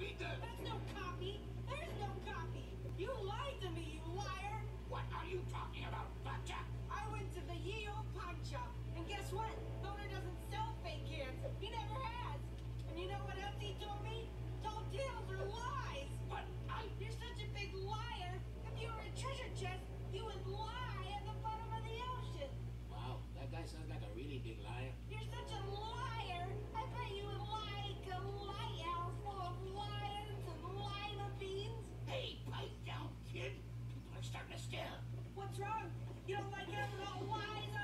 I copied You don't like that, wise.